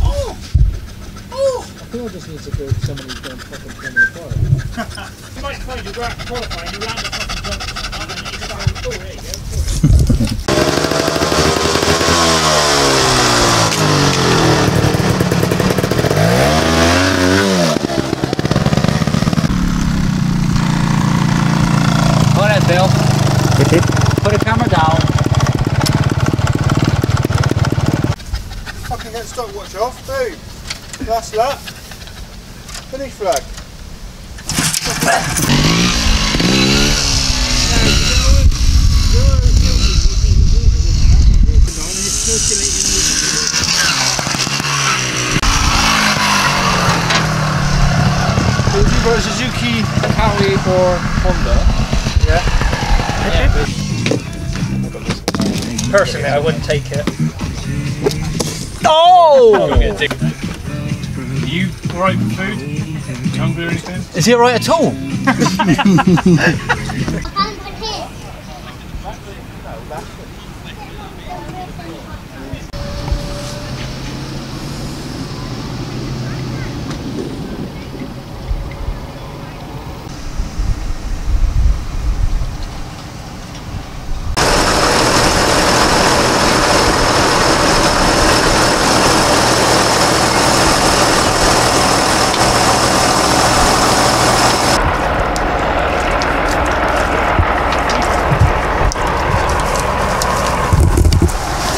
Oh! Oh! I think I just need to go to someone who's done fucking plenty of fire. You might find you go out to qualify and you land a fucking Fucking get stopwatch off, boom. Last lap. Finish flag. So if you've got a Suzuki Harry or Honda, Yeah. yeah, Personally, I wouldn't take it. Oh! You alright with food? Hungry or anything? Is he alright at all?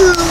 Ooh.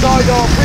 Cho!